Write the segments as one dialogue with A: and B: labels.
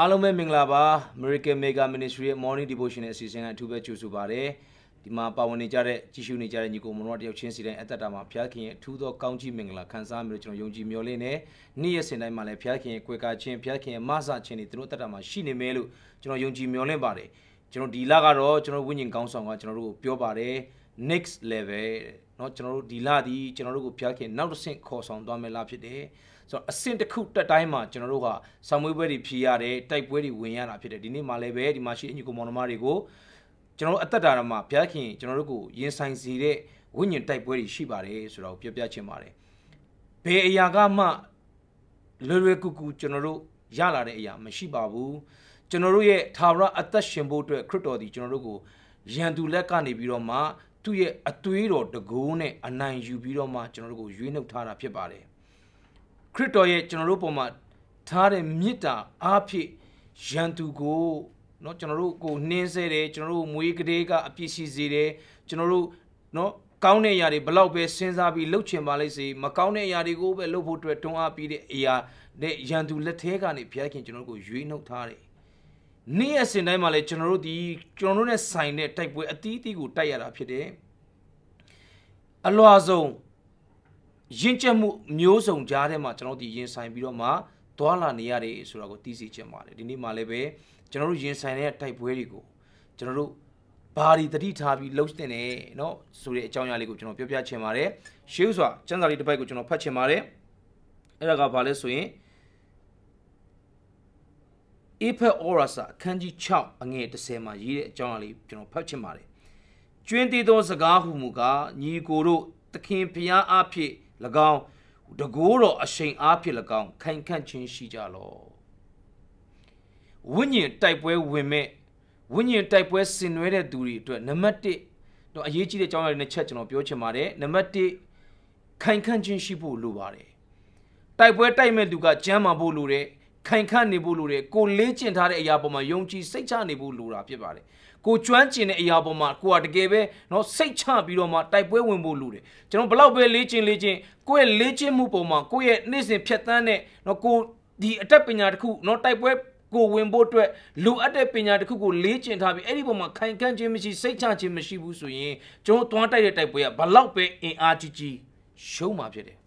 A: အားလုံးပဲမင်္ဂလာပါ American Mega Ministry ရဲ့ Morning Devotion အစီအစဉ်ကအထူးပဲကြိုဆိုပါရစေဒီမှာပါဝင်နေကြတဲ့ကြီးစုနေကြတဲ့ညီကိုမတော်တယောက်ချင်းစီတိုင်းအသက်တာမှာဘုရားခင်ရဲ့အထူးသောကောင်းချီးမင်္ဂလာခံစားမိလို့ကျွန်တော်ယုံကြည်မျှော်လင့်နေနေ့ရက်စဉ်တိုင်းမှာလည်းဘုရားခင်ရဲ့ကွယ်ကာခြင်းဘုရားခင်ရဲ့မဆခြင်းတွေသူတို့အသက်တာမှာရှိနေမယ်လို့ကျွန်တော်ယုံကြည်မျှော်လင့်ပါတယ်ကျွန်တော်ဒီလကတော့ကျွန်တော်ဝိညာဉ်ကောင်းဆောင်ကကျွန်တော်တို့ကိုပြောပါတယ် next level เนาะကျွန်တော်တို့ဒီလဒီကျွန်တော်တို့ကိုဘုရားခင်နောက်တစ်ဆင့်ခေါ်ဆောင်သွားမယ်လားဖြစ်တယ် ဆိုတော့အဆင့်တစ်ခုတက်တိုင်းမှာကျွန်တော်တို့ကဆောင်းမွေးပွဲတွေဖြေရတယ်တိုက်ပွဲတွေဝင်ရတာဖြစ်တယ်ဒီနေ့မှလည်းပဲဒီမှာရှိအညီကိုမောင်နှမတွေကိုကျွန်တော်တို့အသက်တာရမှာဘုရားခင်ကျွန်တော်တို့ကိုရင်ဆိုင်စေတဲ့ဝိညာဉ်တိုက်ပွဲတွေရှိပါတယ်ဆိုတော့ပြောပြချင်ပါတယ်ဘယ်အရာကမှလွယ်လွယ်ကူကူကျွန်တော်တို့ရလာတဲ့အရာမရှိပါဘူးကျွန်တော်တို့ရဲ့သာဝရအသက်ရှင်ဖို့အတွက်ခရစ်တော်ဒီကျွန်တော်တို့ကိုရန်သူလက်ကနေပြီးတော့မှသူ့ရဲ့အသွေးတော်တကိုးနဲ့အနိုင်ယူပြီးတော့မှကျွန်တော်တို့ကိုရွေးနှုတ်ထားတာဖြစ်ပါတယ် ခရစ်တော်ရဲ့ကျွန်တော်တို့ပုံမှာထားတဲ့မေတ္တာအားဖြင့်ရန်သူကိုเนาะကျွန်တော်တို့ကိုနှင်းဆဲတယ်ကျွန်တော်တို့မွေးကလေးကအပြစ်ရှိစေတယ်ကျွန်တော်တို့เนาะကောင်းတဲ့အရာတွေဘလောက်ပဲစဉ်းစားပြီးလှုပ်ချင်ပါလိမ့်စေမကောင်းတဲ့အရာတွေကိုပဲလှုပ်ဖို့အတွက်တွန်းအားပြီးတဲ့အရာနဲ့ရန်သူလက်ထဲကနေဘုရားခင်ကျွန်တော်တို့ကိုရွေးနှုတ်ထားတယ်နေ့ရက်စဉ်တိုင်းမှာလည်းကျွန်တော်တို့ဒီကျွန်တော်တို့နဲ့ဆိုင်တဲ့တိုက်ပွဲအသီးသီးကိုတိုက်ရတာဖြစ်တယ်အလွာဆုံး ရင့်ကျက်မှုမျိုးစုံကြားထဲမှာကျွန်တော်ဒီရင်ဆိုင်ပြီးတော့မှသွာလာနေရတယ်ဆိုတာကိုသိစေချင်ပါတယ်ဒီနေ့မှလည်းပဲကျွန်တော်တို့ရင်ဆိုင်တဲ့တိုက်ပွဲတွေကိုကျွန်တော်တို့ဘာဒီတတိထားပြီးလှုပ်တင်နေเนาะဆိုတဲ့အကြောင်းအရာလေးကိုကျွန်တော်ပြောပြချင်ပါတယ်ရှေးဥစွာစံစာလေးတစ်ပိုက်ကိုကျွန်တော်ဖတ်ချင်ပါတယ်အဲ့ဒါကဘာလဲဆိုရင်အေဖက်အော်ရာစာအခန်းကြီး6အငယ်30မှာရေးတဲ့အကြောင်းအရာလေးကျွန်တော်ဖတ်ချင်ပါတယ်ကျွင်းသေးသောစကားဟုမူကားညီကိုတို့သခင်ဖျားအားဖြင့်၎ င်းတကိုးတော်အရှိန်အားဖြင့်၎င်းခိုင်ခန့်ခြင်းရှိကြလောဝိညာဉ်တိုက်ပွဲဝင်မဲ့ဝိညာဉ်တိုက်ပွဲဆင်နွှဲတဲ့သူတွေအတွက်နံပါတ်1တော့အရေးကြီးတဲ့အကြောင်းအရာတွေနဲ့ချက်ကျွန်တော်ပြောချင်ပါတယ်နံပါတ်1ခိုင်ခန့်ခြင်းရှိဖို့လိုပါတယ်တိုက်ပွဲတိုက်မဲ့သူကကြမ်းမာဖို့လိုတယ်ခိုင်ခန့်နေဖို့လိုတယ်ကိုလေးကျင်ထားတဲ့အရာပေါ်မှာယုံကြည်စိတ်ချနေဖို့လိုတာဖြစ်ပါတယ် ကိုကျွမ်းကျင်တဲ့အရာပေါ်မှာကိုကတကယ်ပဲเนาะစိတ်ချပြီးတော့မှတိုက်ပွဲဝင်ဖို့လိုတယ်ကျွန်တော်ဘလောက်ပဲလေးကျင်လေးကျင်ကိုယ့်ရဲ့လေးကျင်မှုပေါ်မှာကိုယ့်ရဲ့နေ့စဉ်ဖြတ်သန်းတဲ့เนาะကိုဒီအတက်ပညာတစ်ခုเนาะတိုက်ပွဲကိုဝင်ဖို့အတွက်လိုအပ်တဲ့ပညာတစ်ခုကိုလေးကျင်ထားပြီးအဲ့ဒီပုံမှာခိုင်ခန့်ခြင်းမရှိစိတ်ချခြင်းမရှိဘူးဆိုရင်ကျွန်တော်တွန်းတိုက်တဲ့တိုက်ပွဲကဘလောက်ပဲအင်အားကြီးကြီးရှုံးမှာဖြစ်တယ်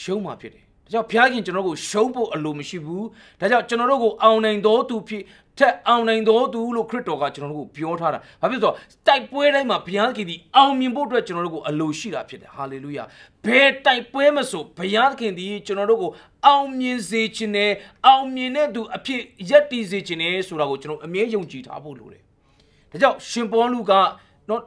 A: ရှုံးမှာဖြစ်တယ် ဒါကြောင့်ဘုရားခင်ကျွန်တော်ကိုရှုံးဖို့အလိုမရှိဘူးဒါကြောင့်ကျွန်တော်တို့ကိုအောင်နိုင်တော်သူဖြစ်ထက်အောင်နိုင်တော်သူလို့ခရစ်တော်ကကျွန်တော်တို့ကိုပြောထားတာဘာဖြစ်လို့ဆိုတော့တိုက်ပွဲတိုင်းမှာဘုရားခင်ဒီအောင်မြင်ဖို့အတွက်ကျွန်တော်တို့ကိုအလိုရှိတာဖြစ်တယ်ဟာလေလုယာဘယ်တိုက်ပွဲမဆိုဘုရားခင်ဒီကျွန်တော်တို့ကိုအောင်မြင်စေခြင်းနဲ့အောင်မြင်တဲ့သူအဖြစ်ရက်တည်စေခြင်းနဲ့ဆိုတာကိုကျွန်တော်အမြဲယုံကြည်ထားဖို့လိုတယ်ဒါကြောင့်ရှင်ပေါလုကနော်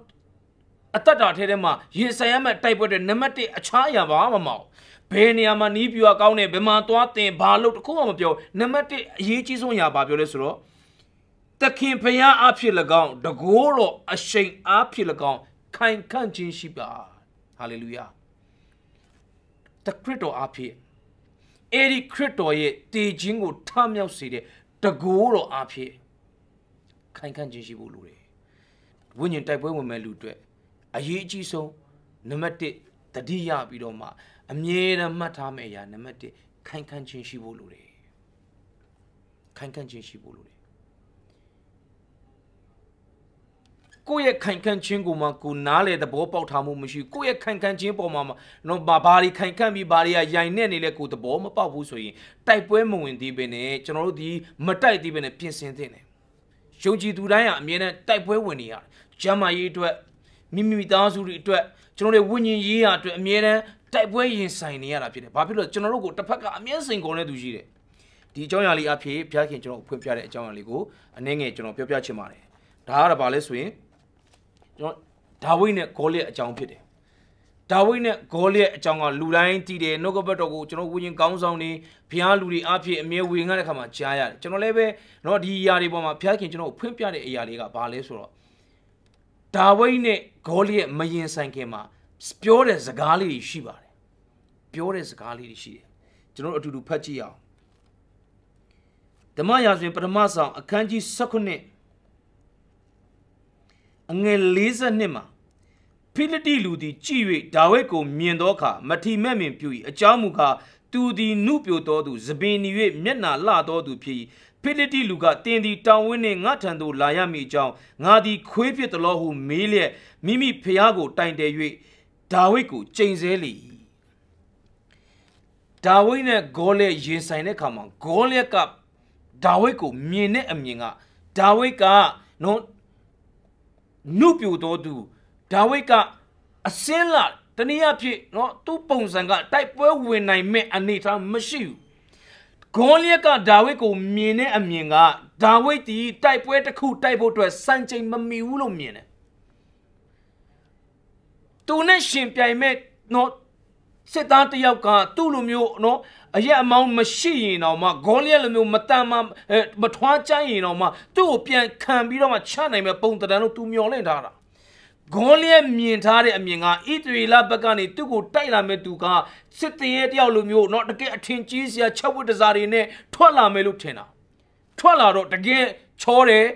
A: အသက်တာထဲထဲမှာရင်ဆိုင်ရမယ့်တိုက်ပွဲတွေနံပါတ်1အခြားအရာဘာမှမမဟုတ် ဘယ်နေရာမှာနီးပြူကောင်းတယ်ဘယ်မှာသွားတင်ဘာလို့တခုမှမပြောနံပါတ်1အရေးကြီးဆုံးအရာဘာပြောလဲဆိုတော့သခင်ဖျားအဖြစ်၎င်းတကိုးတော်အရှိန်အဖြစ်၎င်းခိုင်ခန့်ခြင်းရှိပါဟာလေလုယာတခရစ်တော်အဖြစ်အဲ့ဒီခရစ်တော်ရဲ့တည်ခြင်းကိုထမြောက်စေတဲ့တကိုးတော်အဖြစ်ခိုင်ခန့်ခြင်းရှိဖို့လိုတယ်ဝိညာဉ်တိုက်ပွဲဝင်မဲ့လူတွေအရေးအကြီးဆုံးနံပါတ်1တတိယပြီးတော့မှ အမြဲတမ်းမှတ်ထားမယ့်အရာနံပါတ်1ခိုင်ခန့်ခြင်းရှိဖို့လိုတယ်ခိုင်ခန့်ခြင်းရှိဖို့လိုတယ်ကိုယ့်ရဲ့ခိုင်ခန့်ခြင်းကိုမှကိုနားလေသဘောပေါက်ထားမှုမရှိကိုယ့်ရဲ့ခိုင်ခန့်ခြင်းပေါ်မှာတော့ဘာဘာတွေခိုင်ခန့်ပြီးဘာတွေကရိုင်နေနေလဲကိုသဘောမပေါက်ဘူးဆိုရင်တိုက်ပွဲမဝင်သေးပဲနဲ့ကျွန်တော်တို့ဒီမတိုက်သေးပဲနဲ့ပြင်ဆင်သင့်တယ်ယုံကြည်သူတိုင်းကအမြဲတမ်းတိုက်ပွဲဝင်နေရတယ်ကျမ်းမာရေးအတွက်မိမိသားစုတွေအတွက်ကျွန်တော်တို့ဝိညာဉ်ရေးရာအတွက်အမြဲတမ်း တိုက်ပွဲရင်ဆိုင်နေရတာဖြစ်တယ်။ဘာဖြစ်လို့ကျွန်တော်တို့ကိုတစ်ဖက်ကအမြဲစိန်ကုန်တဲ့သူရှိတယ်။ဒီအကြောင်းအရာလေးအဖြစ်ဘုရားခင်ကျွန်တော်ဖွင့်ပြတဲ့အကြောင်းအရာလေးကိုအနည်းငယ်ကျွန်တော်ပြောပြချင်ပါတယ်။ဒါကတော့ဘာလဲဆိုရင်ကျွန်တော်ဒါဝိဒ်နဲ့ဂေါလိယအကြောင်းဖြစ်တယ်။ဒါဝိဒ်နဲ့ဂေါလိယအကြောင်းကလူတိုင်းတည်တယ်နှုတ်ကပတ်တော်ကိုကျွန်တော်ဝိညာဉ်ကောင်းဆောင်နေဘုရားလူတွေအဖြစ်အမြဲဝေငှတဲ့ခါမှာကြားရတယ်။ကျွန်တော်လည်းပဲတော့ဒီအရာတွေပေါ်မှာဘုရားခင်ကျွန်တော်ဖွင့်ပြတဲ့အရာလေးကဘာလဲဆိုတော့ဒါဝိဒ်နဲ့ဂေါလိယမရင်ဆိုင်ခင်မှာပြောတဲ့စကားလေးတွေရှိပါတယ် ပြောတဲ့စကားလေးတွေရှိတယ်ကျွန်တော်တို့အတူတူဖတ်ကြည့်အောင်ဓမ္မရာဇဝင်ပထမဆောင်အခန်းကြီး19အငယ်42မှာဖိလိတိလူသည်ကြည်၍ဒါဝိဒ်ကိုမြင်သောအခါမထီမဲ့မြင်ပြု၏အကြောင်းမူကားသူသည်နုပြိုတော်သူသပင်ဤ၍မျက်နာလှတော်သူဖြစ်၏ဖိလိတိလူကတင်းသည်တောင်ဝင်းနှင့်ငါထံသို့လာရမည်အကြောင်းငါသည်ခွေးဖြစ်သလိုဟုမေးလျက်မိမိဖျားကိုတိုင်တယ်၍ဒါဝိဒ်ကိုကြိမ်ဆဲလေ၏ ဒါဝိဒ်နဲ့ဂေါလက်ရင်ဆိုင်တဲ့အခါမှာဂေါလက်ကဒါဝိဒ်ကိုမြင်တဲ့အမြင်ကဒါဝိဒ်ကနော်နုပြိုတော်သူဒါဝိဒ်ကအစင်းလာတနည်းအားဖြင့်နော်သူ့ပုံစံကတိုက်ပွဲဝင်နိုင်မဲ့အနေအထားမရှိဘူးဂေါလျက်ကဒါဝိဒ်ကိုမြင်တဲ့အမြင်ကဒါဝိဒ်ဒီတိုက်ပွဲတစ်ခုတိုက်ဖို့အတွက်စံချိန်မမီဘူးလို့မြင်တယ်သူနဲ့ရှင်ပြိုင်မဲ့နော် စစ်သားတယောက်ကသူ့လိုမျိုးနော်အရက်အမောင်းမရှိရင်တော့မှဂေါလိယက်လိုမျိုးမတန်မမထွားကြရင်တော့မှသူ့ကိုပြန်ခံပြီးတော့မှချနိုင်မဲ့ပုံတံတန်လို့သူမျောလင့်ထားတာဂေါလိယက်မြင်ထားတဲ့အမြင်ကဣသရေလဘက်ကနေသူ့ကိုတိုက်လာမဲ့သူကစစ်တရဲတယောက်လိုမျိုးတော့တကယ်အထင်ကြီးစရာချက်ဝတ်တစားတွေနဲ့ထွက်လာမယ်လို့ထင်တာထွက်လာတော့တကယ်ချောတယ်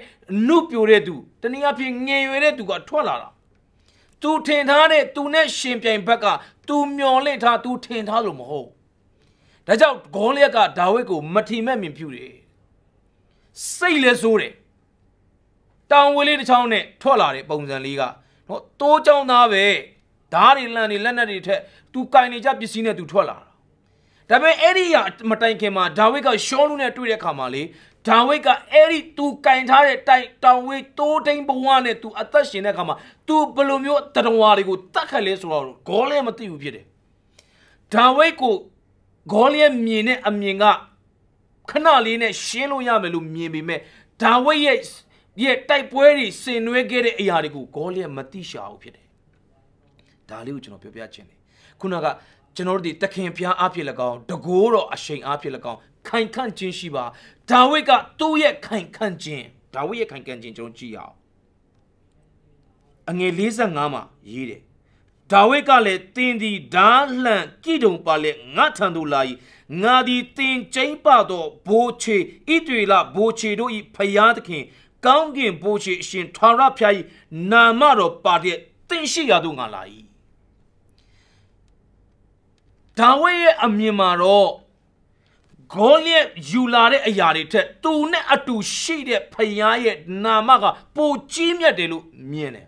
A: နှုတ်ပြိုတဲ့သူတနည်းအားဖြင့်ငြိမ်ရွယ်တဲ့သူကထွက်လာတာ तू ထင်ထားတဲ့ तू နဲ့ရှင်ပြိုင်ဘက်က သူမျောလင့်ထားသူထင်ထားလို့မဟုတ်ဒါကြောင့်ဂေါလျက်ကဒါဝိဒ်ကိုမထီမဲ့မြင်ပြုတယ်စိတ်လဲဆိုးတယ်တောင်ဝေးလေးတစ်ချောင်းနဲ့ထွက်လာတဲ့ပုံစံလေးကနော်တိုးချောင်းသားပဲဓားတွေလန့်တွေလက်နက်တွေထက်သူကင်နေကြပစ္စည်းနဲ့သူထွက်လာတာဒါပေမဲ့အဲ့ဒီမတိုင်ခင်မှာဒါဝိဒ်ကရှောလူနဲ့တွေ့တဲ့အခါမှာလေ ဒါဝိဒ်ကအဲ့ဒီသူကင်ထားတဲ့တိုင်တောင်ဝေးတိုးတိန်ဘဝနဲ့သူအသက်ရှင်တဲ့အခါမှာသူဘယ်လိုမျိုးတရဝါတွေကိုတတ်ခတ်လဲဆိုတော့ဂေါလဲမသိဘူးဖြစ်တယ်ဒါဝိဒ်ကိုဂေါလဲမြင်တဲ့အမြင်ကခဏလေးနဲ့ရှင်းလို့ရမယ်လို့မြင်ပေမဲ့ဒါဝိဒ်ရဲ့ရဲ့တိုက်ပွဲတွေဆင်နွှဲခဲ့တဲ့အရာတွေကိုဂေါလျက်မတိရှာဘူးဖြစ်တယ်။ဒါလေးကိုကျွန်တော်ပြောပြချင်တယ်။ခုနက ကျွန်တော်တို့ဒီတခင်ဖျားအားဖြင့်၎င်းတကိုးတော်အရှိန်အားဖြင့်၎င်းခိုင်ခန့်ခြင်းရှိပါဒါဝိဒ်ကသူ့ရဲ့ခိုင်ခန့်ခြင်းဒါဝိဒ်ရဲ့ခိုင်ခန့်ခြင်းကျွန်တော်ကြည့်အောင်အငယ်45မှာရေးတယ်ဒါဝိဒ်ကလည်းတင်းဒီဓာလှန်ကြည်တုံပါလေငါထံသို့လာ၏ငါသည်တင်ကျိမ့်ပသောဘိုးချေဣတွေလဘိုးချေတို့၏ဖယားသခင်ကောင်းကင်ဘိုးရှိအရှင်ထာဝရဘုရား၏နာမတော်ပါတဲ့သင်ရှိရာသို့ငါလာ၏ ဒါဝိဒ်ရဲ့အမြင်မှာတော့ဂေါလျက်ယူလာတဲ့အရာတွေထက်သူနဲ့အတူရှိတဲ့ဖယားရဲ့နာမကပိုကြီးမြတ်တယ်လို့မြင်တယ်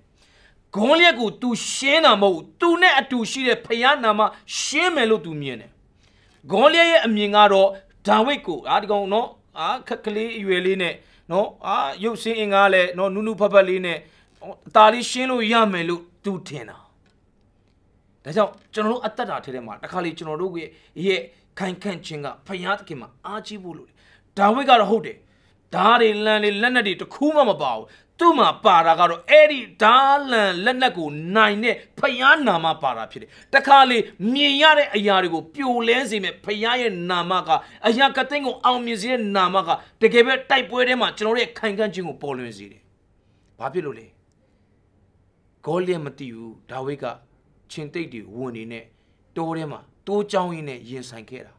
A: ဂေါလျက်ကို तू ရှင်းတာမဟုတ်ဘူး तू နဲ့အတူရှိတဲ့ဖယားနာမရှင်းမယ်လို့ तू မြင်တယ်ဂေါလျက်ရဲ့အမြင်ကတော့ဒါဝိဒ်ကိုအာဒီကောင်နော်အာခက်ကလေးအရွယ်လေးနဲ့နော်အာရုပ်စင်းအင်္ဂါလည်းနော်နူးနူးဖက်ဖက်လေးနဲ့အตาလေးရှင်းလို့ရမယ်လို့သူထင်တာ ဒါကြောင့်ကျွန်တော်တို့အသက်တာထဲထဲမှာတခါလေကျွန်တော်တို့ရဲ့ခိုင်ခန့်ခြင်းကဖယားသခင်မှာအားကြီးဖို့လို့ဒါဝိဒ်ကတော့ဟုတ်တယ်ဓားတွေလန်တွေလက်နက်တွေတခုမှမပါဘူးသူ့မှာပါတာကတော့အဲ့ဒီဓားလန်လက်နက်ကိုနိုင်တဲ့ဖယားနာမပါတာဖြစ်တယ်တခါလေမြင်ရတဲ့အရာတွေကိုပြိုလဲစေမဲ့ဖယားရဲ့နာမကအရာကသိန်းကိုအောင်မြင်စေတဲ့နာမကတကယ်ပဲတိုက်ပွဲထဲမှာကျွန်တော်တို့ရဲ့ခိုင်ခန့်ခြင်းကိုပေါ်လွင်စေတယ်ဘာဖြစ်လို့လဲဂေါလျက်မသိဘူးဒါဝိဒ်က ချင်းတိတ်တွေဝင်နေနဲ့တိုးထဲမှာတိုးချောင်းရင်းနဲ့ရင်ဆိုင်ခဲ့တာ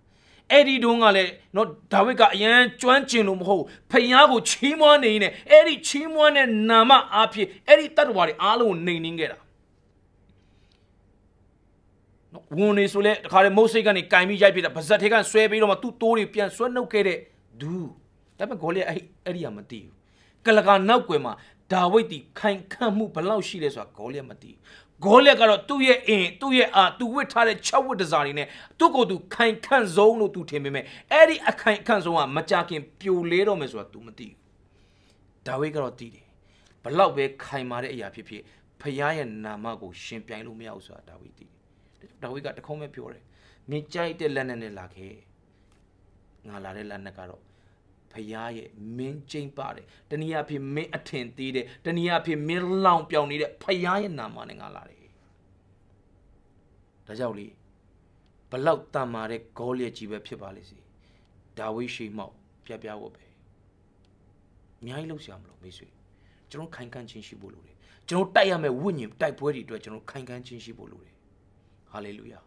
A: အဲ့ဒီတုန်းကလည်းနော်ဒါဝိဒ်ကအရန်ကျွမ်းကျင်လို့မဟုတ်ဖယားကိုချီးမွမ်းနေနေအဲ့ဒီချီးမွမ်းတဲ့နာမအားဖြင့်အဲ့ဒီတတ္တဝါတွေအားလုံးကိုနှိမ်နှင်းခဲ့တာနော်ဝန်နေဆိုလဲတခါလေမုတ်စိတ်ကနေကင်ပြီးရိုက်ပြတာဗဇက်ထဲကဆွဲပြီးတော့မှသူ့တိုးတွေပြန်ဆွဲနှုတ်ခဲ့တဲ့ဒူးဒါပေမဲ့ဂေါလိအဲ့အဲ့ဒီကမသိဘူးကလကနောက်ွယ်မှာဒါဝိဒ်ဒီခိုင်ခန့်မှုဘလောက်ရှိလဲဆိုတာဂေါလိမသိ ဂေါလက်ကတော့သူ့ရဲ့အင်သူ့ရဲ့အာသူဝစ်ထားတဲ့6ဝတ်တစားတွေနဲ့သူ့ကိုယ်သူခိုင်ခန့်ဆုံးလို့သူထင်ပေမဲ့အဲ့ဒီအခိုင်ခန့်ဆုံးကမကြခင်ပြိုလဲတော့မယ်ဆိုတာ तू မသိဘူးဒါဝိဒ်ကတော့သိတယ်ဘလောက်ပဲခိုင်မာတဲ့အရာဖြစ်ဖြစ်ဖခင်ရဲ့နာမကိုရှင်ပြိုင်လို့မရဘူးဆိုတာဒါဝိဒ်သိတယ်ဒါဝိဒ်ကတခုံးပဲပြောတယ်မင်းကြိုက်တဲ့လက်နဲ့နဲ့လာခဲ့ငါလာတဲ့လက်နဲ့ကတော့ ဖရားရဲ့မင်းကျိမ့်ပါတယ်တနည်းအားဖြင့်မင်းအထင်သေးတယ်တနည်းအားဖြင့်မင်းလောင်ပြောင်နေတဲ့ဖရားရဲ့နာမနဲ့ငါလာတယ်ဒါကြောင့်လေဘလောက်တန်မာတဲ့ဂေါလျက်ကြီးပဲဖြစ်ပါလိမ့်စေဒါဝိရှိမောက်ပြပြဝတ်ပဲအများကြီးလောက်ဆရာမလို့မိတ်ဆွေကျွန်တော်ခိုင်ခန့်ခြင်းရှိဖို့လိုတယ်ကျွန်တော်တိုက်ရမယ့်ဝိညာဉ်တိုက်ပွဲတွေအတွက်ကျွန်တော်ခိုင်ခန့်ခြင်းရှိဖို့လိုတယ်ဟာလေလုယာ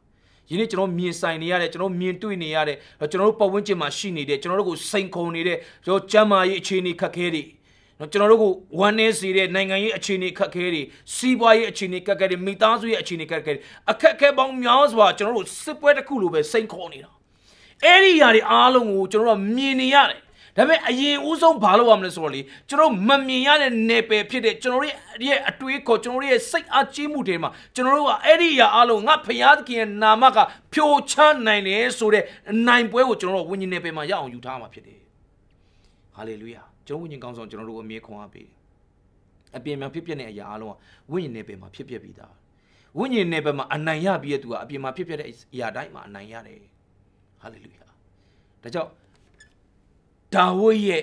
A: ယနေ့ကျွန်တော်မြင်ဆိုင်နေရတဲ့ကျွန်တော်မြင်တွေ့နေရတဲ့ကျွန်တော်တို့ပတ်ဝန်းကျင်မှာရှိနေတဲ့ကျွန်တော်တို့ကိုစိန်ခုန်နေတဲ့ကျွန်တော်ကျမ်းမာရေးအခြေအနေခက်ခဲတွေနော်ကျွန်တော်တို့ကိုဝမ်းနည်းစေတဲ့နိုင်ငံရေးအခြေအနေခက်ခဲတွေစီးပွားရေးအခြေအနေခက်ခဲတွေမိသားစုရဲ့အခြေအနေခက်ခဲတွေအခက်အခဲပေါင်းများစွာကျွန်တော်တို့စစ်ပွဲတစ်ခုလိုပဲစိန်ခေါ်နေတာအဲ့ဒီຢာတွေအားလုံးကိုကျွန်တော်တို့မြင်နေရတယ် ဒါပေမဲ့အရင်ဦးဆုံးဘာလုပ်ရမလဲဆိုတော့လေကျွန်တော်မမြင်ရတဲ့နယ်ပယ်ဖြစ်တဲ့ကျွန်တော်တို့ရဲ့အတွေးခေါ်ကျွန်တော်တို့ရဲ့စိတ်အားကြီးမှုတွေမှာကျွန်တော်တို့ကအဲ့ဒီຢာအားလုံးငါဖယားသခင်ရဲ့နာမကဖြိုချနိုင်တယ်ဆိုတဲ့နိုင်ပွဲကိုကျွန်တော်တို့ဝိညာဉ်နယ်ပယ်မှာရအောင်ယူထားမှာဖြစ်တယ်ဟာလေလုယာကျွန်တော်ဝိညာဉ်ကောင်းဆောင်ကျွန်တော်တို့အမြဲခွန်အားပေးတယ်အပြင်မှာဖြစ်ပျက်တဲ့အရာအားလုံးကဝိညာဉ်နယ်ပယ်မှာဖြစ်ပျက်ပြီးသားဝိညာဉ်နယ်ပယ်မှာအနိုင်ရပြီးတဲ့သူကအပြင်မှာဖြစ်ပျက်တဲ့အရာတိုင်းမှာအနိုင်ရတယ်ဟာလေလုယာဒါကြောင့် ဒါဝိဒ်ရဲ့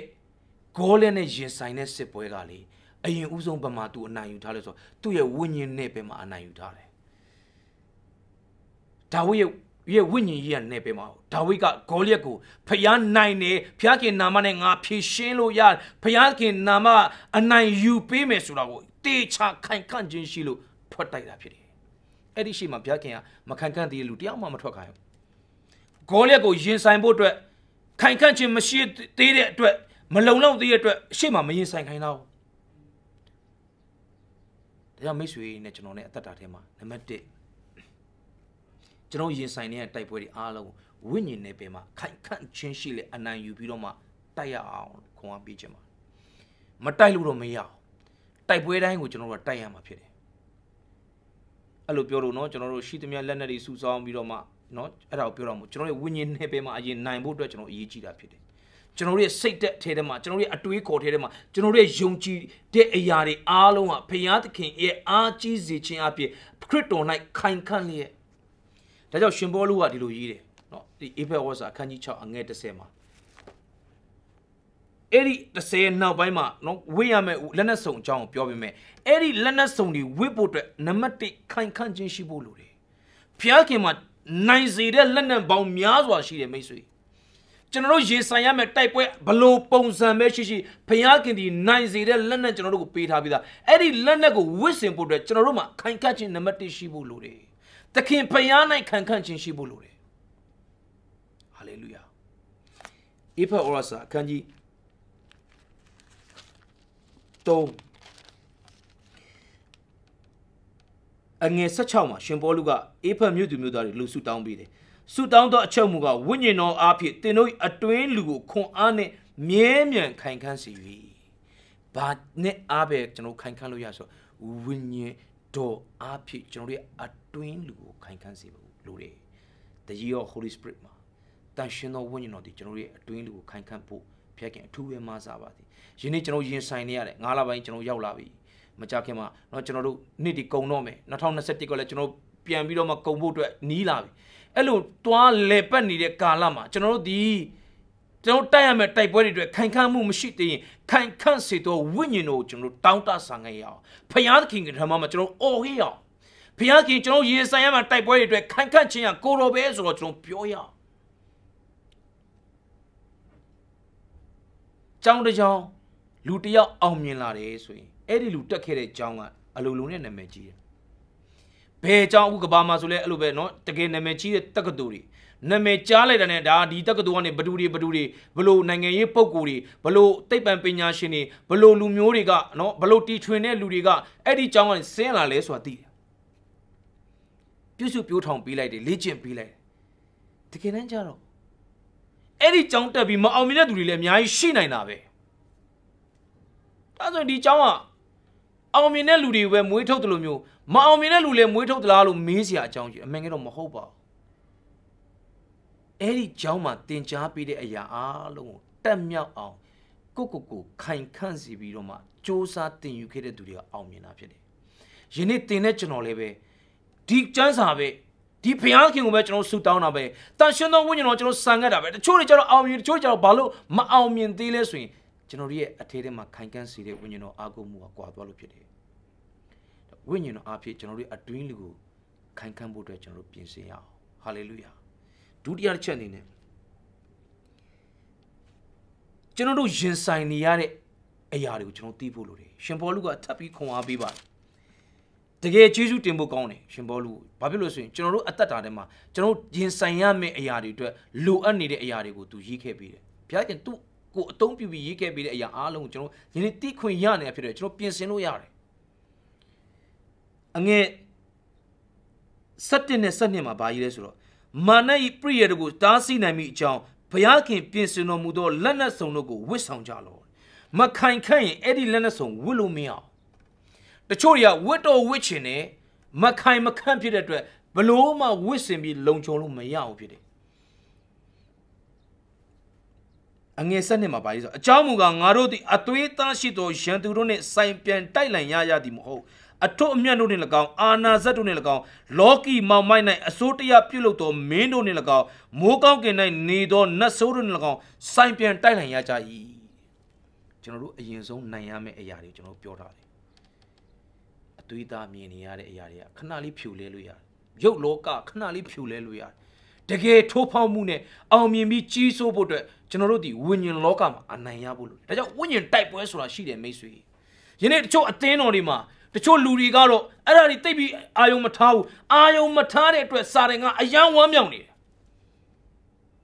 A: ဂေါလက်နဲ့ရင်ဆိုင်တဲ့စစ်ပွဲကလေအရင်ဦးဆုံးဗမာသူအနိုင်ယူထားလဲဆိုတော့သူ့ရဲ့ဝိညာဉ်နယ်ပယ်မှာအနိုင်ယူထားတယ်ဒါဝိဒ်ရဲ့ရဲ့ဝိညာဉ်ကြီးကနယ်ပယ်မှာဒါဝိဒ်ကဂေါလိယက်ကိုဖျားနိုင်တယ်ဖျားခင်နာမနဲ့ငါဖြေရှင်းလို့ရဖျားခင်နာမအနိုင်ယူပေးမယ်ဆိုတာကိုတေချာခိုင်ခန့်ခြင်းရှိလို့ထွက်တိုက်တာဖြစ်တယ်အဲ့ဒီရှိမှဘုရားခင်ကမခံခန့်သေးတဲ့လူတယောက်မှမထွက်ခိုင်းဘူးဂေါလိယက်ကိုရင်ဆိုင်ဖို့အတွက် ခိုင်ခန့်ခြင်းမရှိသေးတဲ့အတွက်မလုံလောက်သေးတဲ့အတွက်အရှိမမရင်ဆိုင်ခိုင်းတော့ဒါကြောင့်မိတ်ဆွေနဲ့ကျွန်တော်နဲ့အသက်တာထဲမှာနံပါတ်1ကျွန်တော်ရင်ဆိုင်နေတဲ့တိုက်ပွဲတွေအားလုံးဝိညာဉ်နယ်ပယ်မှာခိုင်ခန့်ခြင်းရှိလေအနိုင်ယူပြီးတော့မှတိုက်ရအောင်ခွန်အားပေးခြင်းပါမတိုက်လို့တော့မရအောင်တိုက်ပွဲတိုင်းကိုကျွန်တော်တို့ကတိုက်ရမှာဖြစ်တယ်အဲ့လိုပြောလို့เนาะကျွန်တော်တို့ရှိသမျှလက်နက်တွေစုဆောင်းပြီးတော့မှ เนาะအဲ့ဒါကိုပြောတော့မို့ကျွန်တော်ရဲ့ဝိညာဉ်နယ်ပယ်မှာအရင်နိုင်ဖို့အတွက်ကျွန်တော်အရေးကြီးတာဖြစ်တယ်ကျွန်တော်တို့ရဲ့စိတ်သက်ထဲထဲမှာကျွန်တော်တို့ရဲ့အတွေးခေါ်ထဲထဲမှာကျွန်တော်တို့ရဲ့ယုံကြည်တဲ့အရာတွေအားလုံးဟာဖခင်သခင်ရဲ့အားကြီးစေခြင်းအပြင်ခရစ်တော်၌ခိုင်ခန့်လျက်ဒါကြောင့်ရှင်ဘောလူကဒီလိုရေးတယ်နော်ဒီအေဖက်ဝါစာအခန်းကြီး6အငယ်30မှာအဲ့ဒီ30နောက်ပိုင်းမှာနော်ဝိရမဲ့လက်နက်စုံအကြောင်းကိုပြောပြမယ်အဲ့ဒီလက်နက်စုံတွေဝိဖို့အတွက်နံပါတ်1ခိုင်ခန့်ခြင်းရှိဖို့လိုတယ်ဖခင်မှာ နိုင်စေတဲ့လက်နက်ပေါင်းများစွာရှိတယ်မိတ်ဆွေကျွန်တော်တို့ရေဆိုင်ရမယ့်တိုက်ပွဲဘလို့ပုံစံပဲရှိရှိဘုရားခင်ဒီနိုင်စေတဲ့လက်နက်ကျွန်တော်တို့ကိုပေးထားပြီးသားအဲ့ဒီလက်နက်ကိုဝစ်စင်ဖို့အတွက်ကျွန်တော်တို့မှာခိုင်ခန့်ခြင်းနံပါတ်1ရှိဖို့လိုတယ်သခင်ဘုရား၌ခိုင်ခန့်ခြင်းရှိဖို့လိုတယ်ဟာလေလုယာအေဖာအောရစာအခန်းကြီး3 အငယ်16မှာရှင်ပေါလုကအေဖတ်မြို့သူမြို့သားတွေလူဆုတောင်းပေးတယ်ဆုတောင်းသောအချက်မူကဝိညာဉ်တော်အားဖြင့်သင်တို့အတွင်းလူကိုခွန်အားနဲ့မြဲမြံခိုင်ခန့်စေ၍ဘာနဲ့အားပဲကျွန်တော်ခိုင်ခန့်လို့ရဆိုဝိညာဉ်တော်အားဖြင့်ကျွန်တော်ရဲ့အတွင်းလူကိုခိုင်ခန့်စေဖို့လိုတယ် The year of Holy Spirit မှာတန်ရှင်သောဝိညာဉ်တော်ဒီကျွန်တော်ရဲ့အတွင်းလူကိုခိုင်ခန့်ဖို့ဖျက်ခင်အထူးပဲမဆာပါသည်ယနေ့ကျွန်တော်ရင်ဆိုင်နေရတယ်ငါးလပိုင်းကျွန်တော်ရောက်လာပြီ မကြခင်မှာเนาะကျွန်တော်တို့နေ့ဒီကုံတော့မယ်2021ကလည်းကျွန်တော်ပြန်ပြီးတော့မှကုံဖို့အတွက်နီးလာပြီအဲ့လိုတွားလေပတ်နေတဲ့ကာလမှာကျွန်တော်တို့ဒီကျွန်တော်တိုက်ရမယ့်တိုက်ပွဲတွေအတွက်ခိုင်ခန့်မှုမရှိသေးရင်ခိုင်ခန့်စေသောဝိညာဉ်တော်ကိုကျွန်တော်တောင်းတဆာငယ်ရအောင်ဖယားသခင်ကဓမ္မမှာကျွန်တော်အော်ဟေးရအောင်ဖယားခင်ကျွန်တော်ရေဆိုင်ရမယ့်တိုက်ပွဲတွေအတွက်ခိုင်ခန့်ခြင်းကကိုတော်ပဲဆိုတော့ကျွန်တော်ပြောရအောင်ကြောင်းတစ်ကြောင်းလူတယောက်အောင်မြင်လာတယ်ဆိုရင် အဲ့ဒီလူတက်ခဲ့တဲ့ကြောင်းကအလိုလိုနဲ့နာမည်ကြီးတယ်ဘယ်ကြောင်းအခုကဘာမှာဆိုလဲအဲ့လိုပဲเนาะတကယ်နာမည်ကြီးတဲ့တက္ကသိုလ်တွေနာမည်ကြားလိုက်တဲ့နဲ့ဒါဒီတက္ကသိုလ်ကနေဘဒူတွေဘဒူတွေဘလို့နိုင်ငံရေးပုံကိုယ်တွေဘလို့သိပ္ပံပညာရှင်တွေဘလို့လူမျိုးတွေကเนาะဘလို့တီထွင်တဲ့လူတွေကအဲ့ဒီကြောင်းကနေဆင်းလာလဲဆိုတာသိတယ်ပြုစုပြိုးထောင်ပေးလိုက်တယ်လေ့ကျင့်ပေးလိုက်တယ်တကယ်တမ်းကျတော့အဲ့ဒီကြောင်းတက်ပြီးမအောင်မြင်တဲ့သူတွေလည်းအများကြီးရှိနိုင်တာပဲဒါဆိုဒီကြောင်းက အောင်မြင်တဲ့လူတွေပဲမွေးထုတ်တယ်လို့မျိုးမအောင်မြင်တဲ့လူလည်းမွေးထုတ်သလားလို့မေးစရာအကြောင်းကြီးအမှန်ကတော့မဟုတ်ပါဘူးအဲ့ဒီကြောင်းမှာတင် जा ပေးတဲ့အရာအားလုံးကိုတက်မြောက်အောင်ကိုကိုကိုခိုင်ခန့်စီပြီးတော့မှစ조사တင်ယူခဲ့တဲ့သူတွေကအောင်မြင်တာဖြစ်တယ်ယနေ့တင်တဲ့ကျွန်တော်လည်းပဲဒီကျမ်းစာပဲဒီဘုရားခင်ကိုပဲကျွန်တော်ဆုတောင်းတာပဲတန်ရှင်သောဝိညာဉ်တော်ကျွန်တော်ဆံခဲ့တာပဲတချို့တွေကျတော့အောင်မြင်တချို့ကျတော့ဘာလို့မအောင်မြင်သေးလဲဆိုရင် ကျွန်တော်ရဲ့အထေးထဲမှာခိုင်ကန်းစီတဲ့ဝိညာဉ်တော်အားကိုးမှုကကွာသွားလို့ဖြစ်တယ်ဝိညာဉ်တော်အားဖြင့်ကျွန်တော်တို့အတွင်းလူကိုခိုင်ခန့်ဖို့အတွက်ကျွန်တော်တို့ပြင်ဆင်ရအောင်ဟာလေလုယာဒုတိယတစ်ချက်အနေနဲ့ကျွန်တော်တို့ရင်ဆိုင်နေရတဲ့အရာတွေကိုကျွန်တော်သိဖို့လိုတယ်ရှင်ဘောလူကထပ်ပြီးခွန်အားပေးပါတယ်တကယ်ကျေးဇူးတင်ဖို့ကောင်းတယ်ရှင်ဘောလူဘာဖြစ်လို့ဆိုရင်ကျွန်တော်တို့အသက်တာထဲမှာကျွန်တော်ရင်ဆိုင်ရမယ့်အရာတွေအတွက်လိုအပ်နေတဲ့အရာတွေကိုသူရေးခဲ့ပေးတယ်ဘုရားခင်သူ့ ကိုအတုံးပြပြီးရေးခဲ့ပေးတဲ့အရာအားလုံးကိုကျွန်တော်ယနေ့တိခွင့်ရနေတာဖြစ်တယ်ကျွန်တော်ပြင်ဆင်လို့ရတယ်အငယ်7နဲ့7မှာဘာရေးလဲဆိုတော့မာန၏ပြည့်ရတကိုတားဆီးနိုင်မိအကြောင်းဘုရားခင်ပြင်ဆင်တော်မူသောလက်နက်စုံတို့ကိုဝစ်ဆောင်ကြလော့မခိုင်ခန့်ရင်အဲ့ဒီလက်နက်စုံဝစ်လို့မရအောင်တချို့တွေကဝစ်တော့ဝစ်ချင်တယ်မခိုင်မခန့်ဖြစ်တဲ့အတွက်ဘလို့မှဝစ်စင်ပြီးလုံခြုံလို့မရအောင်ဖြစ်တယ် အငယ်ဆက်နှစ်မှာပါရေးဆိုအကြောင်းမူကားငါတို့သည်အသွေးသားရှိသောရန်သူတို့နှင့်ဆိုင်ပြန်တိုက်လန်ရရသည်မဟုတ်အထွတ်အမြတ်တို့နှင့်၎င်းအာနာဇတ်တို့နှင့်၎င်းလောကီမောင်မိုက်၌အစိုးတရားပြုလုပ်သောမင်းတို့နှင့်၎င်းမိုးကောင်းကင်၌နေသောနတ်ဆိုးတို့နှင့်၎င်းဆိုင်ပြန်တိုက်လန်ရကြ၏ကျွန်တော်တို့အရင်ဆုံးနိုင်ရမယ့်အရာတွေကျွန်တော်ပြောထားတယ်အသွေးသားမြင်နေရတဲ့အရာတွေကခဏလေးဖြူလဲလို့ရတယ်ရုပ်လောကခဏလေးဖြူလဲလို့ရတယ်တကယ်ထိုးဖောက်မှုနဲ့အောင်မြင်ပြီးကြီးစိုးဖို့အတွက် ကျွန်တော်တို့ဒီဝိညာဉ်လောကမှာအနိုင်ရဖို့လို့ဒါကြောင့်ဝိညာဉ်တိုက်ပွဲဆိုတာရှိတယ်မိတ်ဆွေယနေ့တချို့အသင်းတော်တွေမှာတချို့လူတွေကတော့အဲ့ဒါတွေတိတ်ပြီးအာယုံမထားဘူးအာယုံမထားတဲ့အတွက်စာရင်ကအယံဝမ်းမြောက်နေတယ်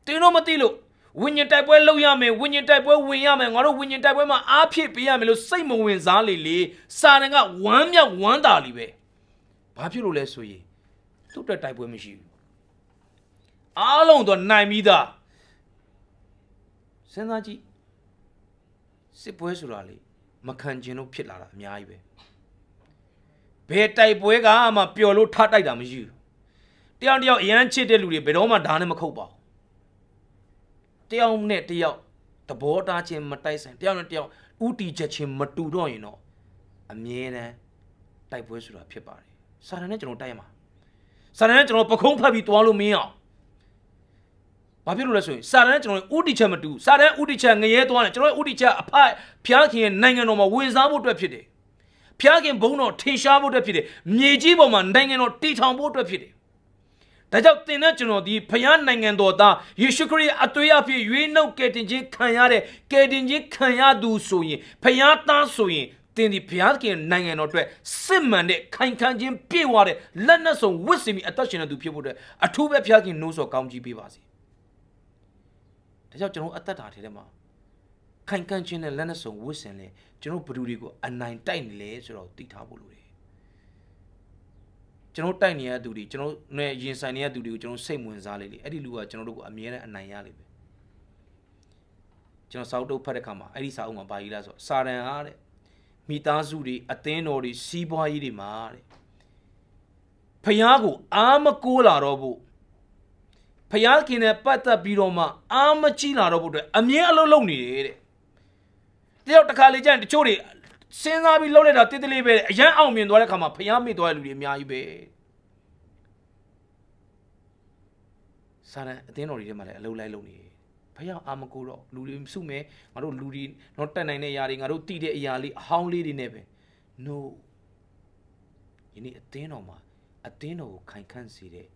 A: တင်းတော့မသိလို့ဝိညာဉ်တိုက်ပွဲလုပ်ရမယ်ဝိညာဉ်တိုက်ပွဲဝင်ရမယ်ငါတို့ဝိညာဉ်တိုက်ပွဲမှာအားဖြစ်ပေးရမယ်လို့စိတ်မဝင်စားလေလေစာရင်ကဝမ်းမြောက်ဝမ်းသာလီပဲဘာဖြစ်လို့လဲဆိုရင်သူ့တက်တိုက်ပွဲမရှိဘူးအားလုံးတော့နိုင်ပြီးသား စဉ်းစားကြည့်စစ်ပွဲဆိုတာလေမခံကျင်လို့ဖြစ်လာတာအများကြီးပဲဘယ်တိုက်ပွဲကမှပျော်လို့ထတိုက်တာမရှိဘူးတယောက်တယောက်အရန်ချစ်တဲ့လူတွေဘယ်တော့မှဓာတ်နဲ့မခုတ်ပါဘူးတယောက်နဲ့တယောက်သဘောထားချင်းမတိုက်ဆိုင်တယောက်နဲ့တယောက်ဥတီချက်ချင်းမတူတော့ရင်တော့အမြဲတမ်းတိုက်ပွဲဆိုတာဖြစ်ပါတယ်စာတန်နဲ့ကျွန်တော်တိုက်ရမှာစာတန်နဲ့ကျွန်တော်ပခုံးဖတ်ပြီးတွားလို့မင်းအောင် ဘာဖြစ်လို့လဲဆိုရင်စာတန်နဲ့ကျွန်တော်ဥတီချက်မတူစာတန်ဥတီချက်ငရဲသွားတယ်ကျွန်တော်ဥတီချက်အဖဖျားခင်နိုင်ငံတော်မှာဝေစားဖို့အတွက်ဖြစ်တယ်ဖျားခင်ဘုံတော်ထင်ရှားဖို့အတွက်ဖြစ်တယ်မြေကြီးပေါ်မှာနိုင်ငံတော်တည်ထောင်ဖို့အတွက်ဖြစ်တယ်ဒါကြောင့်သင်နဲ့ကျွန်တော်ဒီဖျားနိုင်ငံတော်သားယေရှုခရစ်အသွေးအဖြစ်ရွေးနှုတ်ကယ်တင်ခြင်းခံရတဲ့ကယ်တင်ခြင်းခံရသူဆိုရင်ဖျားသားဆိုရင်သင်ဒီဘုရားခင်နိုင်ငံတော်အတွက်စစ်မှန်တဲ့ခိုင်ခံ့ခြင်းပြည့်ဝတဲ့လက်နက်စုံဝစ်စင်ပြီးအသက်ရှင်တဲ့သူဖြစ်ဖို့အတွက်အထူးပဲဘုရားခင်နှိုးဆော်ကောင်းကြီးပေးပါစေ ဒါကြောင့်ကျွန်တော်အသက်တာထဲမှာခိုင်ခံ့ခြင်းနဲ့လက်နက်စုံဝစ်စင်လေကျွန်တော်ဘသူတွေကိုအနိုင်တိုက်နေလဲဆိုတော့သိထားဖို့လိုတယ်ကျွန်တော်တိုက်နေရတဲ့သူတွေကျွန်တော်နဲ့ရင်ဆိုင်နေရတဲ့သူတွေကိုကျွန်တော်စိတ်ဝင်စားလေလေအဲ့ဒီလူကကျွန်တော်တို့ကိုအမြဲတမ်းအနိုင်ရလိမ့်မယ်ကျွန်တော်စာအုပ်တုပ်ဖတ်တဲ့ခါမှာအဲ့ဒီစာအုပ်မှာပါရေးလားဆိုစာရန်အားတဲ့မိသားစုတွေအသင်းတော်တွေစီးပွားရေးတွေမှာတဲ့ဖျားကိုအာမကိုးလာတော့ဖို့ ဖျားခင်နဲ့ပတ်သက်ပြီးတော့မှအာမကြည့်လာတော့ဖို့အတွက်အမြဲအလုံးလုံးနေတယ်တဲ့တယောက်တစ်ခါလေကျရင်တချို့တွေစဉ်းစားပြီးလှုပ်လိုက်တာတိတိလေးပဲအရန်အောင်မြင်သွားတဲ့ခါမှာဖျားမိသွားတဲ့လူတွေအများကြီးပဲစာရန်အသင်းတော်တွေထဲမှာလည်းအလုံးလိုက်လုံးနေတယ်ဖះအာမကိုတော့လူတွေစုမယ်ငါတို့လူတွေတော့တက်နိုင်တဲ့အရာတွေငါတို့တည်တဲ့အရာလေးအဟောင်းလေးတွေနဲ့ပဲ no ယနေ့အသင်းတော်မှာအသင်းတော်ကိုခိုင်ခန့်စေတဲ့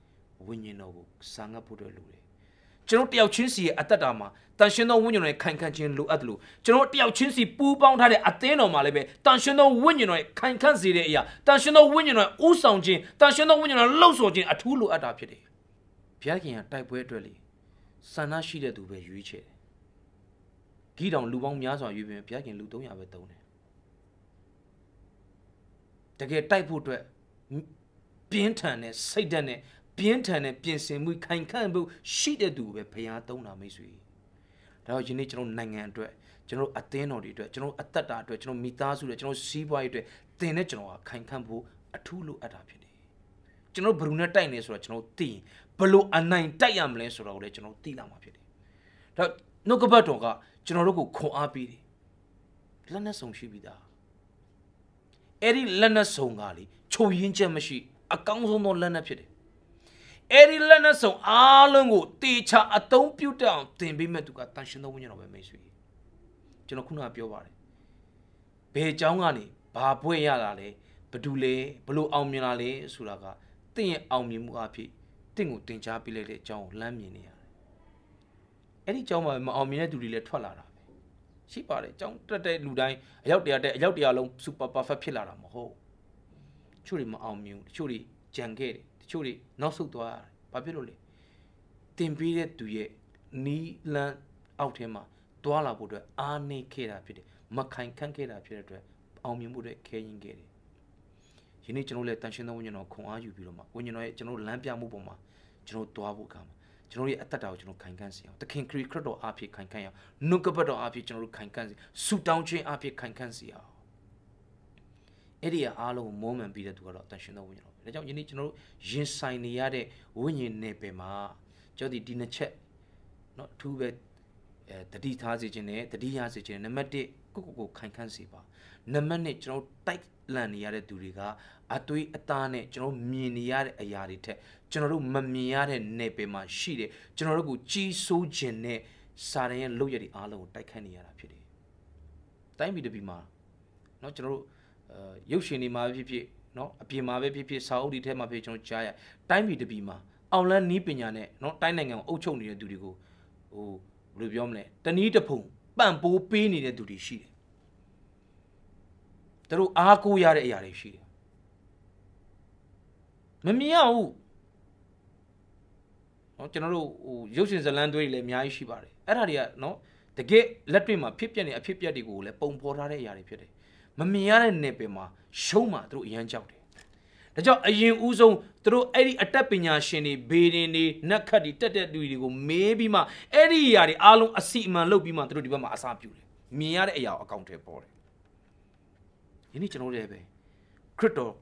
A: ဝိညာဉ်တော်ကိုစာငတ်ဖို့အတွက်လိုတယ်ကျွန်တော်တယောက်ချင်းစီရဲ့အသက်တာမှာတန်ရှင်သောဝိညာဉ်တော်ရဲ့ခိုင်ခန့်ခြင်းလိုအပ်တယ်လို့ကျွန်တော်တယောက်ချင်းစီပူးပေါင်းထားတဲ့အသင်းတော်မှာလည်းပဲတန်ရှင်သောဝိညာဉ်တော်ရဲ့ခိုင်ခန့်စေတဲ့အရာတန်ရှင်သောဝိညာဉ်တော်ရဲ့ဥဆောင်ခြင်းတန်ရှင်သောဝိညာဉ်တော်လှုပ်ဆော်ခြင်းအထူးလိုအပ်တာဖြစ်တယ်ဘုရားခင်ကတိုက်ပွဲအတွက်လေဆန္ဒရှိတဲ့သူပဲရွေးချယ်တယ်ဂီတောင်လူပေါင်းများစွာရွေးပြီးဘုရားခင်လူ300ပဲတုံးတယ်တကယ်တိုက်ဖို့အတွက်ပြင်းထန်တဲ့စိတ်ဓာတ်နဲ့ ပြင်းထန်တဲ့ပြင်ဆင်မှုခိုင်ခန့်ဖို့ရှိတဲ့သူပဲဘုရားသုံးတာမိတ်ဆွေဒါတော့ယနေ့ကျွန်တော်နိုင်ငံအတွက်ကျွန်တော်အသင်းတော်တွေအတွက်ကျွန်တော်အသက်တာအတွက်ကျွန်တော်မိသားစုတွေကျွန်တော်စီးပွားရေးအတွက်သင်နဲ့ကျွန်တော်ကခိုင်ခန့်ဖို့အထူးလိုအပ်တာဖြစ်တယ်ကျွန်တော်ဘယ်လိုနဲ့တိုက်နေဆိုတော့ကျွန်တော်သိရင်ဘယ်လိုအနိုင်တိုက်ရမလဲဆိုတော့လည်းကျွန်တော်သိလာမှာဖြစ်တယ်ဒါနှုတ်ကပတ်တော်ကကျွန်တော်တို့ကိုခွန်အားပေးတယ်လက်နဲ့ဆုံရှိပြီးသားအဲ့ဒီလက်နဲ့ဆုံကလေချုပ်ရင်းချက်မရှိအကောင်းဆုံးသောလက်နဲ့ဖြစ်တယ် အဲ့ဒီလက်နဲ့ဆောင်အားလုံးကိုတေချာအသုံးပြုတတ်အောင်သင်ပေးမဲ့သူကတန်ရှင်သောဝိညာဉ်တော်ပဲမိတ်ဆွေကျွန်တော်ခုနကပြောပါတယ်ဘယ်အကြောင်းကနေဘာပွင့်ရတာလဲဘဒူလဲဘလို့အောင်မြင်လာလဲဆိုတာကတင့်ရဲ့အောင်မြင်မှုအဖြစ်တင့်ကိုတင် जा ပေးလိုက်တဲ့အကြောင်းကိုလမ်းမြင်နေရတယ်အဲ့ဒီအကြောင်းမှာမအောင်မြင်တဲ့သူတွေလည်းထွက်လာတာပဲရှိပါတယ်အကြောင်းတက်တဲ့လူတိုင်းအရောက်တရားတဲ့အရောက်တရားလုံး super perfect ဖြစ်လာတာမဟုတ်ချို့တွေမအောင်မြင်ဘူးချို့တွေကြံခဲ့တယ် ချို့တွေနောက်ဆုတ်သွားရတယ်ဘာဖြစ်လို့လဲတင်ပေးတဲ့သူရဲ့နီးလန်းအောက်ထဲမှာတွာလာဖို့အတွက်အားနေခဲ့တာဖြစ်တယ်မခိုင်ခန့်ခဲ့တာဖြစ်တဲ့အတွက်အောင်မြင်မှုတွေခဲရင်ခဲ့တယ်ယနေ့ကျွန်တော်လည်းတန်ရှင်းသောဝိညာဉ်တော်ခွန်အားယူပြီးတော့မှဝိညာဉ်တော်ရဲ့ကျွန်တော်လမ်းပြမှုပေါ်မှာကျွန်တော်သွားဖို့အခါမှာကျွန်တော်ရဲ့အသက်တာကိုကျွန်တော်ခိုင်ခန့်စေအောင်သခင်ခရစ်ခရစ်တော်အားဖြင့်ခိုင်ခန့်ရအောင်နှုတ်ကပတ်တော်အားဖြင့်ကျွန်တော်တို့ခိုင်ခန့်စေဆူတောင်းခြင်းအားဖြင့်ခိုင်ခန့်စေအောင်အဲ့ဒီအားလုံးကိုမုန်းမှန်ပြီးတဲ့သူကတော့အတန်ရှင်သောဝိညာဉ်တော်ပဲ ဒါကြောင့်ယနေ့ကျွန်တော်တို့ရင်ဆိုင်နေရတဲ့ဝိညာဉ်နယ်ပယ်မှာကျွန်တော်ဒီဒီနှစ်ချက်เนาะအထူးပဲအဲတတိထားစေခြင်းနဲ့တတိရစေခြင်းနံပါတ်1ကိုကိုကိုခိုင်ခန့်စေပါနံပါတ်2ကျွန်တော်တိုက်လန့်နေရတဲ့သူတွေကအသွေးအသားနဲ့ကျွန်တော်မြင်နေရတဲ့အရာတွေထက်ကျွန်တော်တို့မမြင်ရတဲ့နယ်ပယ်မှာရှိတယ်ကျွန်တော်တို့ကိုကြီးစိုးခြင်းနဲ့စာရန်ရဲ့လုပ်ရတဲ့အားလုံးကိုတိုက်ခတ်နေရတာဖြစ်တယ်တိုင်းပြည်တစ်ပြည်မှာเนาะကျွန်တော်တို့အဲရုပ်ရှင်တွေမှာဖြစ်ဖြစ် နော်အပြင်မှာပဲဖြစ်ဖြစ်စာအုပ်တွေထဲမှာဖြစ်ကျွန်တော်ကြားရတိုင်းပြည်တပြည်မှာအောင်လန်းနီးပညာနဲ့နော်တိုင်းနိုင်ငံကိုအုပ်ချုပ်နေတဲ့သူတွေကိုဟိုဘယ်လိုပြောမလဲတနည်းတဖုံပန့်ပိုးပေးနေတဲ့သူတွေရှိတယ်သူတို့အားကိုးရတဲ့အရာတွေရှိတယ်မမြင်ရဘူးနော်ကျွန်တော်တို့ဟိုရုပ်ရှင်ဇလန်းတွေလည်းအများကြီးရှိပါတယ်အဲ့ဒါတွေကနော်တကယ်လက်တွေ့မှာဖြစ်ပျက်နေအဖြစ်ပျက်တွေကိုလည်းပုံဖော်ထားတဲ့အရာတွေဖြစ်တယ် မမြင်ရတဲ့နယ်ပယ်မှာရှုံးမှသူတို့အရန်ကြောက်တယ်ဒါကြောင့်အရင်ဦးဆုံးသူတို့အဲ့ဒီအတက်ပညာရှင်တွေဘေးရင်တွေနက်ခတ်တွေတက်တက်တူတွေကိုမေးပြီးမှအဲ့ဒီအရာတွေအားလုံးအစီအမံလုပ်ပြီးမှသူတို့ဒီဘက်မှာအစားပြုတယ်မြင်ရတဲ့အရာကိုအကောင့်ထဲပေါ်တယ်ယနေ့ကျွန်တော်တို့လည်းပဲခရစ်တော်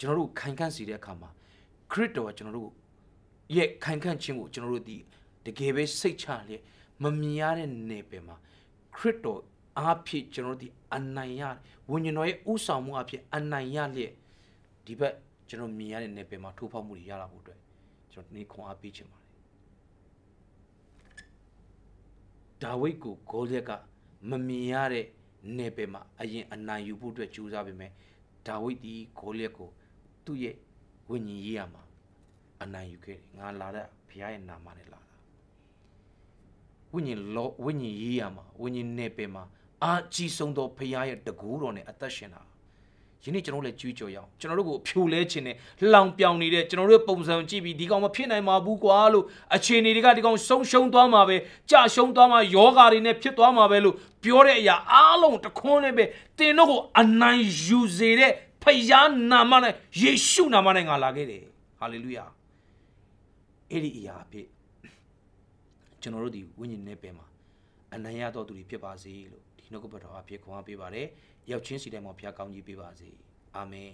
A: ကျွန်တော်တို့ခိုင်ခန့်စီတဲ့အခါမှာခရစ်တော်ကကျွန်တော်တို့ရဲ့ခိုင်ခန့်ခြင်းကိုကျွန်တော်တို့ဒီတကယ်ပဲစိတ်ချလျက်မမြင်ရတဲ့နယ်ပယ်မှာခရစ်တော် အားဖြင့်ကျွန်တော်တို့ဒီအနိုင်ရဝိညာဉ်တော်ရဲ့ဥဆောင်မှုအဖြစ်အနိုင်ရလျက်ဒီဘက်ကျွန်တော်မြင်ရတဲ့နယ်ပယ်မှာထိုးဖောက်မှုတွေရလာဖို့အတွက်ကျွန်တော်နေခွန်အားပေးချင်ပါတယ်ဒါဝိဒ်ကိုဂိုလျက်ကမမြင်ရတဲ့နယ်ပယ်မှာအရင်အနိုင်ယူဖို့အတွက်ကြိုးစားပေမဲ့ဒါဝိဒ်ဒီဂိုလျက်ကိုသူ့ရဲ့ဝိညာဉ်ရေးရမှာအနိုင်ယူခဲ့တယ်ငါလာတဲ့ဘုရားရဲ့နာမနဲ့လာတာဝိညာဉ်လောဝိညာဉ်ရေးရမှာဝိညာဉ်နယ်ပယ်မှာ အာကြီးဆုံးသောဘုရားရဲ့တကူတော်နဲ့အသက်ရှင်တာယနေ့ကျွန်တော်လည်းကြွေးကြော်ရအောင်ကျွန်တော်တို့ကိုဖြိုလဲခြင်းနဲ့လောင်ပြောင်နေတဲ့ကျွန်တော်တို့ပုံစံကြည့်ပြီးဒီကောင်မဖြစ်နိုင်ပါဘူးကွာလို့အခြေအနေတွေကဒီကောင်ဆုံးရှုံးသွားမှာပဲကြာရှုံးသွားမှာယောဂါတွေနဲ့ဖြစ်သွားမှာပဲလို့ပြောတဲ့အရာအားလုံးတခွန်းနဲ့ပဲတင်တို့ကိုအနိုင်ယူစေတဲ့ဖယားနာမနဲ့ယေရှုနာမနဲ့ငါလာခဲ့တယ်ဟာလေလုယာအဲ့ဒီအရာအဖြစ်ကျွန်တော်တို့ဒီဝိညာဉ်နဲ့ပဲမှာအနိုင်ရတော်သူတွေဖြစ်ပါစေလို့ ဒီနှုတ်ကပတ်တော်အဖြစ်ခွန်အားပေးပါတယ်ရောက်ချင်းစီတိုင်းမှာဘုရားကောင်းကြီးပေးပါစေအာမင်